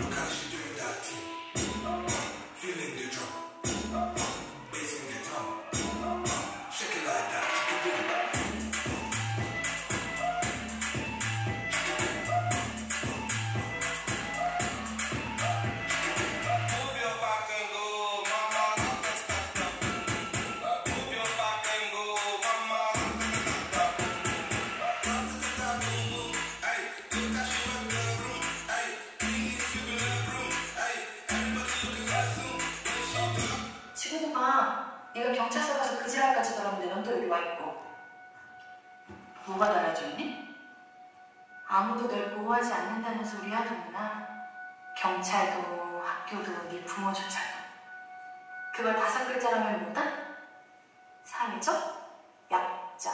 Africa. 네가 경찰서 가서 그 지랄까지 떨었는데 넌 또 여기 와 있고. 뭐가 달라졌니? 아무도 널 보호하지 않는다는 소리야, 동문아. 경찰도 학교도 네 부모조차도. 그걸 다섯 글자라면 뭐다? 사회적 약자.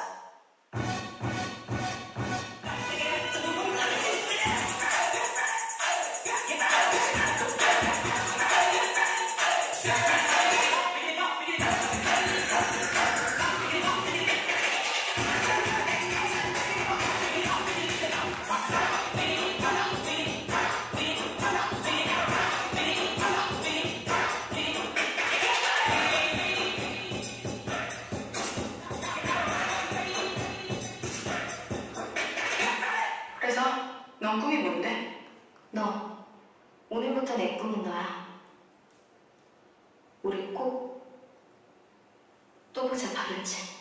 그 넌 꿈이 뭔데? 너 오늘부터 내 꿈은 너야. 우리 꼭 또 보자 박은채.